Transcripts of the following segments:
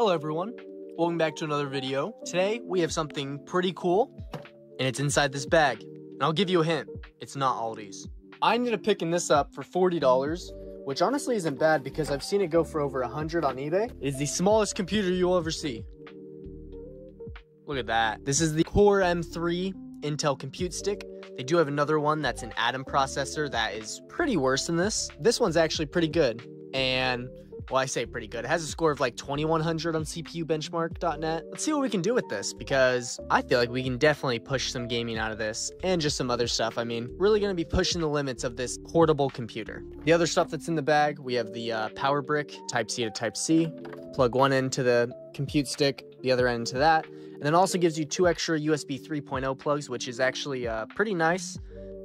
Hello everyone, welcome back to another video. Today we have something pretty cool and it's inside this bag. And I'll give you a hint, it's not Aldi's. I ended up picking this up for $40, which honestly isn't bad because I've seen it go for over 100 on eBay. It's the smallest computer you'll ever see. Look at that. This is the Core M3 Intel Compute Stick. They do have another one that's an Atom processor that is pretty worse than this. This one's actually pretty good. And well, I say pretty good. It has a score of like 2100 on CPUbenchmark.net. Let's see what we can do with this because I feel like we can definitely push some gaming out of this and just some other stuff. I mean, really going to be pushing the limits of this portable computer. The other stuff that's in the bag, we have the uh, power brick, Type C to Type C. Plug one end to the compute stick, the other end to that. And then also gives you two extra USB 3.0 plugs, which is actually uh, pretty nice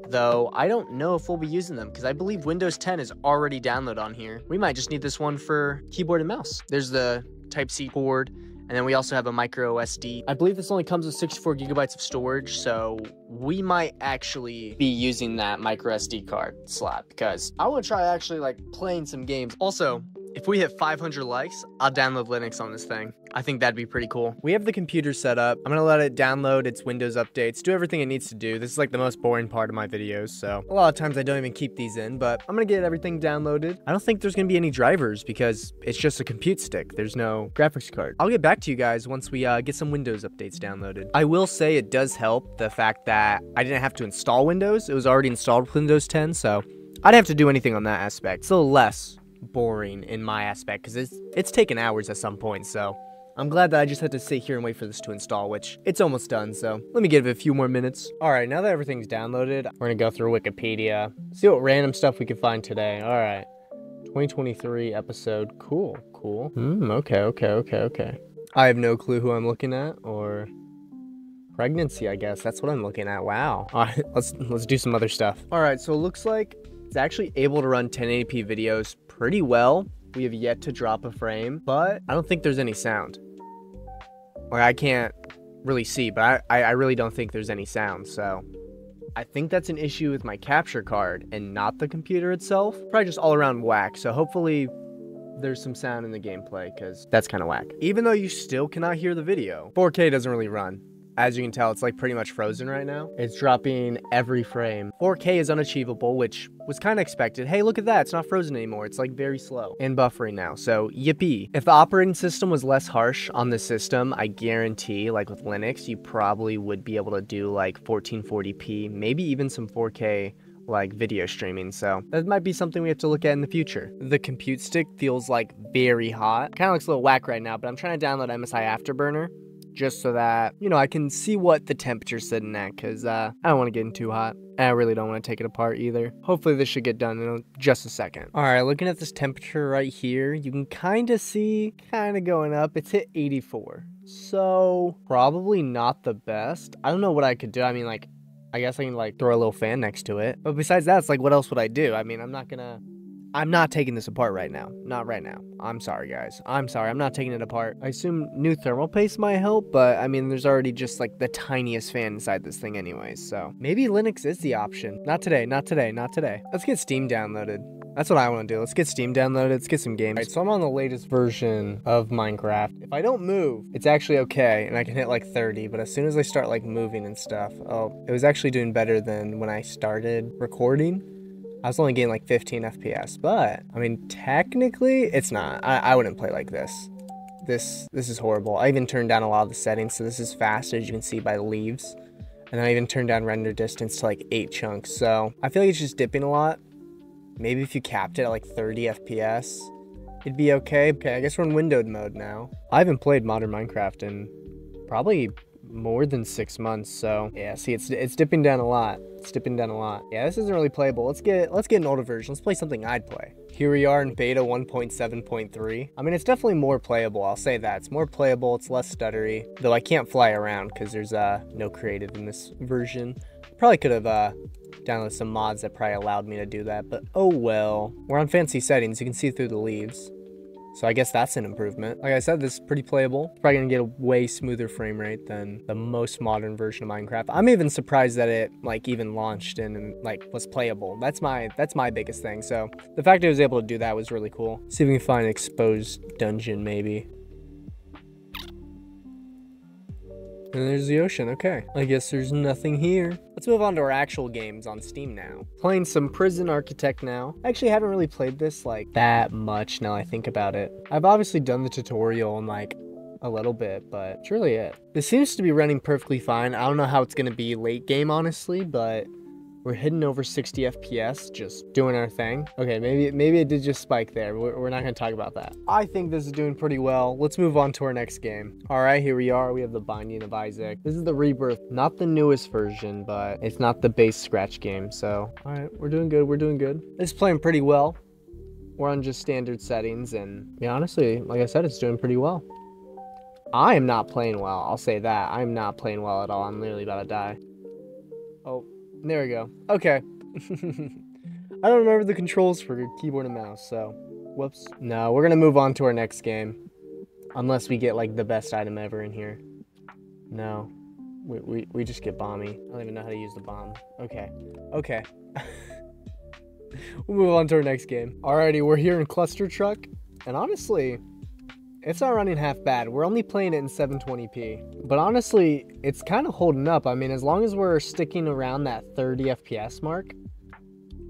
though I don't know if we'll be using them because I believe Windows 10 is already downloaded on here. We might just need this one for keyboard and mouse. There's the Type-C port, and then we also have a micro SD. I believe this only comes with 64 gigabytes of storage, so we might actually be using that micro SD card slot because I want to try actually like playing some games. Also, if we hit 500 likes, I'll download Linux on this thing. I think that'd be pretty cool. We have the computer set up. I'm gonna let it download its Windows updates, do everything it needs to do. This is like the most boring part of my videos, so a lot of times I don't even keep these in, but I'm gonna get everything downloaded. I don't think there's gonna be any drivers because it's just a compute stick. There's no graphics card. I'll get back to you guys once we uh, get some Windows updates downloaded. I will say it does help the fact that I didn't have to install Windows. It was already installed with Windows 10, so I didn't have to do anything on that aspect. It's a little less boring in my aspect because it's it's taken hours at some point. So I'm glad that I just had to sit here and wait for this to install, which it's almost done. So let me give it a few more minutes. All right, now that everything's downloaded, we're gonna go through Wikipedia, see what random stuff we can find today. All right, 2023 episode. Cool, cool. Hmm. Okay, okay, okay, okay. I have no clue who I'm looking at or pregnancy. I guess that's what I'm looking at. Wow. All right, let's let's do some other stuff. All right, so it looks like it's actually able to run 1080p videos pretty well. We have yet to drop a frame, but I don't think there's any sound. Like I can't really see, but I, I really don't think there's any sound. So I think that's an issue with my capture card and not the computer itself. Probably just all around whack. So hopefully there's some sound in the gameplay because that's kind of whack. Even though you still cannot hear the video, 4K doesn't really run. As you can tell, it's like pretty much frozen right now. It's dropping every frame. 4K is unachievable, which was kind of expected. Hey, look at that. It's not frozen anymore. It's like very slow and buffering now. So yippee. If the operating system was less harsh on the system, I guarantee like with Linux, you probably would be able to do like 1440p, maybe even some 4K like video streaming. So that might be something we have to look at in the future. The compute stick feels like very hot. Kind of looks a little whack right now, but I'm trying to download MSI Afterburner just so that, you know, I can see what the temperature's sitting at because uh, I don't want to get in too hot. I really don't want to take it apart either. Hopefully this should get done in just a second. All right, looking at this temperature right here, you can kind of see kind of going up. It's hit 84. So probably not the best. I don't know what I could do. I mean, like, I guess I can like throw a little fan next to it. But besides that, it's like, what else would I do? I mean, I'm not gonna I'm not taking this apart right now. Not right now. I'm sorry, guys. I'm sorry. I'm not taking it apart. I assume new thermal paste might help, but I mean, there's already just like the tiniest fan inside this thing anyways, so maybe Linux is the option. Not today, not today, not today. Let's get Steam downloaded. That's what I want to do. Let's get Steam downloaded. Let's get some games. All right, so I'm on the latest version of Minecraft. If I don't move, it's actually okay, and I can hit like 30, but as soon as I start like moving and stuff, oh, it was actually doing better than when I started recording. I was only getting like 15 FPS, but I mean, technically, it's not. I, I wouldn't play like this. This this is horrible. I even turned down a lot of the settings, so this is fast, as you can see by the leaves. And I even turned down render distance to like 8 chunks, so I feel like it's just dipping a lot. Maybe if you capped it at like 30 FPS, it'd be okay. Okay, I guess we're in windowed mode now. I haven't played modern Minecraft in probably more than six months. So yeah, see, it's it's dipping down a lot. It's dipping down a lot. Yeah, this isn't really playable. Let's get let's get an older version. Let's play something I'd play. Here we are in beta 1.7.3. I mean, it's definitely more playable. I'll say that. It's more playable. It's less stuttery. Though I can't fly around because there's uh no creative in this version. Probably could have uh downloaded some mods that probably allowed me to do that, but oh well. We're on fancy settings. You can see through the leaves. So I guess that's an improvement. Like I said, this is pretty playable. Probably gonna get a way smoother frame rate than the most modern version of Minecraft. I'm even surprised that it like even launched and, like was playable. That's my that's my biggest thing. So the fact I was able to do that was really cool. See if we can find an exposed dungeon maybe. And there's the ocean. Okay. I guess there's nothing here. Let's move on to our actual games on Steam now. Playing some Prison Architect now. I actually haven't really played this like that much now I think about it. I've obviously done the tutorial and like a little bit, but it's really it. This seems to be running perfectly fine. I don't know how it's to be late game, honestly, but we're hitting over 60 FPS, just doing our thing. Okay, maybe maybe it did just spike there. We're, we're not gonna talk about that. I think this is doing pretty well. Let's move on to our next game. All right, here we are. We have the Binding of Isaac. This is the Rebirth, not the newest version, but it's not the base Scratch game. So, all right, we're doing good. We're doing good. It's playing pretty well. We're on just standard settings, and yeah, honestly, like I said, it's doing pretty well. I am not playing well. I'll say that. I'm not playing well at all. I'm literally about to die. Oh, there we go. Okay. I don't remember the controls for keyboard and mouse, so whoops. No, we're gonna move on to our next game. Unless we get like the best item ever in here. No. We, we, we just get bomby. I don't even know how to use the bomb. Okay. Okay. we'll move on to our next game. Alrighty, we're here in Cluster Truck. And honestly, it's not running half bad. We're only playing it in 720p. But honestly, it's kind of holding up. I mean, as long as we're sticking around that 30 FPS mark,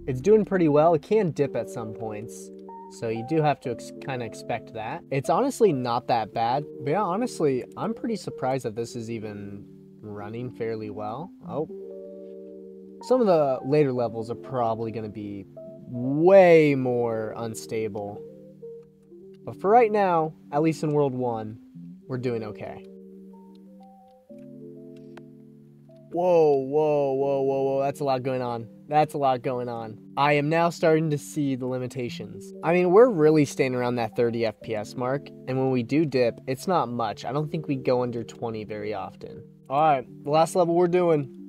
it's doing pretty well. It can dip at some points. So you do have to kind of expect that. It's honestly not that bad. But yeah, honestly, I'm pretty surprised that this is even running fairly well. Oh. Some of the later levels are probably going to be way more unstable but for right now, at least in World 1, we're doing okay. Whoa, whoa, whoa, whoa, whoa, that's a lot going on. That's a lot going on. I am now starting to see the limitations. I mean, we're really staying around that 30 FPS mark, and when we do dip, it's not much. I don't think we go under 20 very often. Alright, the last level we're doing.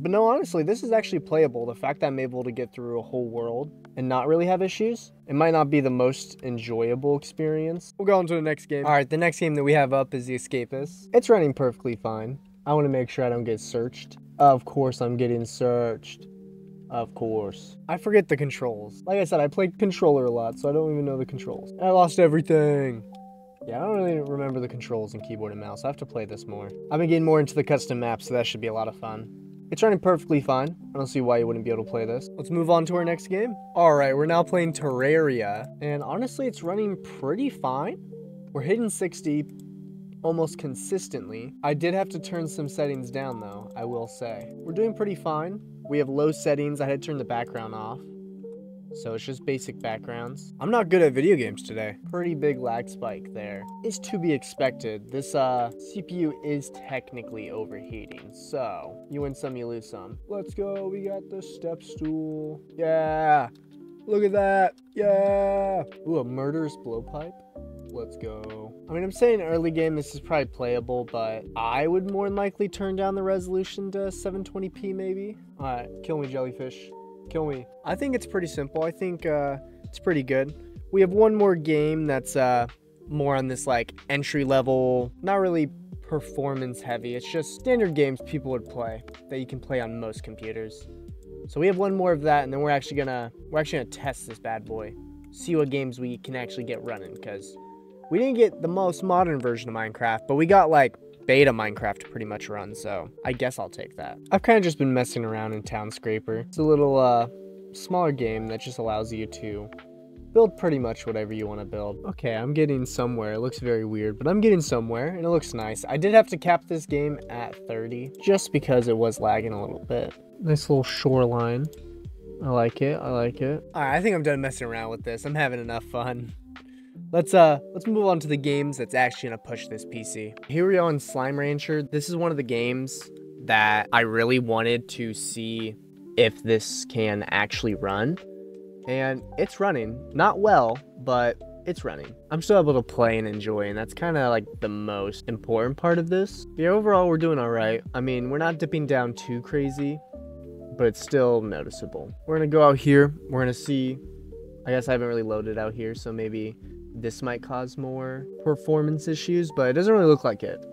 But no, honestly, this is actually playable. The fact that I'm able to get through a whole world and not really have issues, it might not be the most enjoyable experience. We'll go on to the next game. All right, the next game that we have up is The Escapist. It's running perfectly fine. I want to make sure I don't get searched. Of course I'm getting searched. Of course. I forget the controls. Like I said, I played controller a lot, so I don't even know the controls. I lost everything. Yeah, I don't really remember the controls in keyboard and mouse. I have to play this more. I've been getting more into the custom maps, so that should be a lot of fun. It's running perfectly fine. I don't see why you wouldn't be able to play this. Let's move on to our next game. All right, we're now playing Terraria. And honestly, it's running pretty fine. We're hitting 60 almost consistently. I did have to turn some settings down though, I will say. We're doing pretty fine. We have low settings. I had to turn the background off. So it's just basic backgrounds. I'm not good at video games today. Pretty big lag spike there. Is to be expected. This uh, CPU is technically overheating. So you win some, you lose some. Let's go. We got the step stool. Yeah. Look at that. Yeah. Ooh, a murderous blowpipe. Let's go. I mean, I'm saying early game, this is probably playable, but I would more than likely turn down the resolution to 720p maybe. All right, kill me, jellyfish. Kill me. I think it's pretty simple. I think uh, it's pretty good. We have one more game that's uh, more on this like entry level, not really performance heavy. It's just standard games people would play that you can play on most computers. So we have one more of that, and then we're actually gonna we're actually gonna test this bad boy, see what games we can actually get running. Because we didn't get the most modern version of Minecraft, but we got like beta Minecraft pretty much run, so I guess I'll take that. I've kind of just been messing around in Townscaper. It's a little uh, smaller game that just allows you to build pretty much whatever you want to build. Okay, I'm getting somewhere. It looks very weird, but I'm getting somewhere, and it looks nice. I did have to cap this game at 30, just because it was lagging a little bit. Nice little shoreline. I like it, I like it. Alright, I think I'm done messing around with this. I'm having enough fun. Let's uh let's move on to the games that's actually gonna push this PC. Here we are in Slime Rancher. This is one of the games that I really wanted to see if this can actually run. And it's running. Not well, but it's running. I'm still able to play and enjoy, and that's kind of like the most important part of this. Yeah, overall, we're doing all right. I mean, we're not dipping down too crazy, but it's still noticeable. We're gonna go out here. We're gonna see. I guess I haven't really loaded out here, so maybe this might cause more performance issues, but it doesn't really look like it.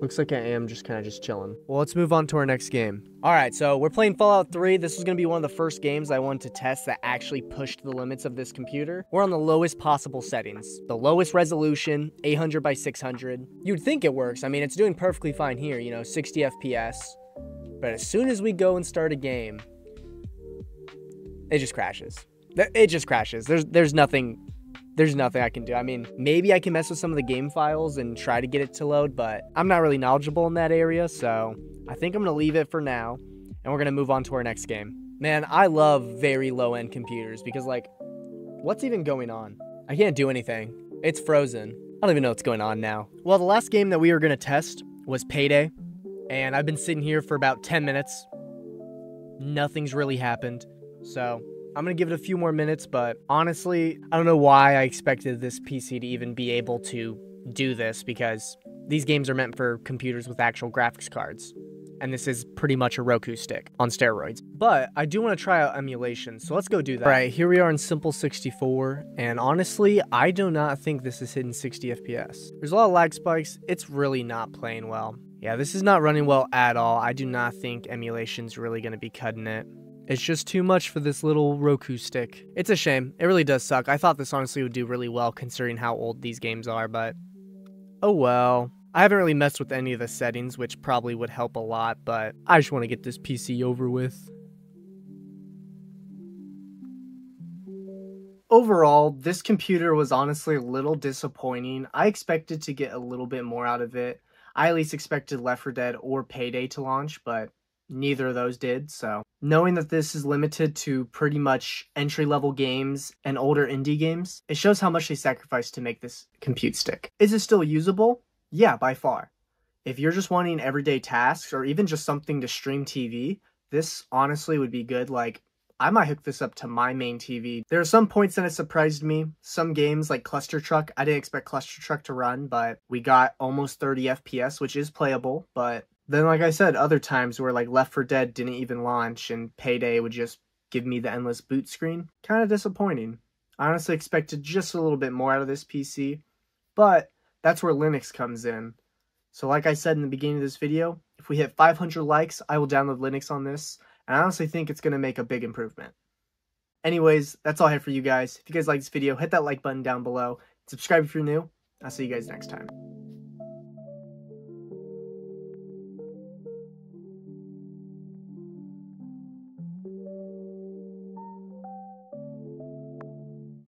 Looks like I am just kind of just chilling. Well, let's move on to our next game. All right, so we're playing Fallout 3. This was going to be one of the first games I wanted to test that actually pushed the limits of this computer. We're on the lowest possible settings. The lowest resolution, 800 by 600. You'd think it works. I mean, it's doing perfectly fine here, you know, 60 FPS. But as soon as we go and start a game, it just crashes. It just crashes. There's there's nothing there's nothing I can do. I mean, maybe I can mess with some of the game files and try to get it to load, but I'm not really knowledgeable in that area, so I think I'm going to leave it for now, and we're going to move on to our next game. Man, I love very low-end computers because, like, what's even going on? I can't do anything. It's frozen. I don't even know what's going on now. Well, the last game that we were going to test was Payday, and I've been sitting here for about 10 minutes. Nothing's really happened, so I'm gonna give it a few more minutes, but honestly, I don't know why I expected this PC to even be able to do this because these games are meant for computers with actual graphics cards. And this is pretty much a Roku stick on steroids. But I do want to try out emulation, so let's go do that. All right, here we are in Simple 64, and honestly, I do not think this is hitting 60 FPS. There's a lot of lag spikes, it's really not playing well. Yeah, this is not running well at all. I do not think emulation's really going to be cutting it. It's just too much for this little Roku stick. It's a shame. It really does suck. I thought this honestly would do really well considering how old these games are, but oh well. I haven't really messed with any of the settings, which probably would help a lot, but I just want to get this PC over with. Overall, this computer was honestly a little disappointing. I expected to get a little bit more out of it. I at least expected Left 4 Dead or Payday to launch, but neither of those did. So, knowing that this is limited to pretty much entry level games and older indie games, it shows how much they sacrificed to make this compute stick. Is it still usable? Yeah, by far. If you're just wanting everyday tasks or even just something to stream TV, this honestly would be good. Like, I might hook this up to my main TV. There are some points that it surprised me. Some games like Cluster Truck, I didn't expect Cluster Truck to run, but we got almost 30 FPS, which is playable, but then, like I said, other times where like Left 4 Dead didn't even launch and Payday would just give me the endless boot screen. Kind of disappointing. I honestly expected just a little bit more out of this PC, but that's where Linux comes in. So like I said in the beginning of this video, if we hit 500 likes, I will download Linux on this, and I honestly think it's going to make a big improvement. Anyways, that's all I have for you guys. If you guys like this video, hit that like button down below. Subscribe if you're new. I'll see you guys next time.